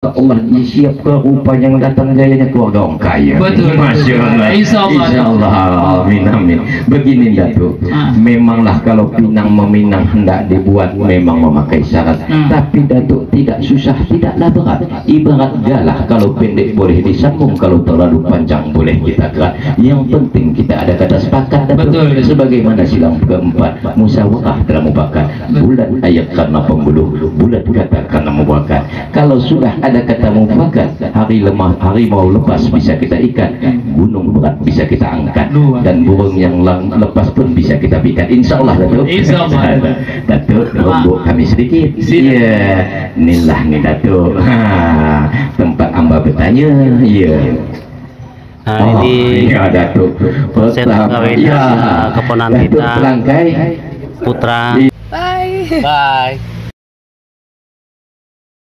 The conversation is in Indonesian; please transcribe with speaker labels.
Speaker 1: Allah siap ke rupa yang datang gayanya keluarga orang kaya.
Speaker 2: Betul.
Speaker 1: Masya Allah.
Speaker 2: Insya Allah.
Speaker 1: Insya Allah. Amin amin. Begini Datuk.
Speaker 2: Ah.
Speaker 1: Memanglah kalau pinang meminang hendak dibuat memang memakai syarat.
Speaker 2: Hmm.
Speaker 1: Tapi Datuk tidak susah, tidaklah berat. Ibarat galah kalau pendek boleh disambung, kalau terlalu panjang boleh kita kerat. Yang penting kita ada kata sepakat Datuk.
Speaker 2: Betul.
Speaker 1: Sebagaimana silang keempat, musyawarah dalam mubakat. Bulat ayat karena pembuluh, bulat kata karena mubakat. Kalau sudah ada kata mufakat hari lemah hari mau lepas bisa kita ikat. Gunung berat bisa kita angkat. Dan burung yang lang- lepas pun bisa kita pikat. Insya Allah Datuk.
Speaker 2: Insya Allah.
Speaker 1: Datuk. Rombok kami sedikit.
Speaker 2: Siap.
Speaker 1: ya inilah nih Datuk. Ha, tempat amba bertanya. Ya
Speaker 3: Nah, ini
Speaker 1: ya Datuk. Pertama, ya
Speaker 3: keponakan
Speaker 1: Datuk
Speaker 3: kita.
Speaker 1: Pelangkai.
Speaker 3: Putra.
Speaker 4: Bye.
Speaker 3: Bye.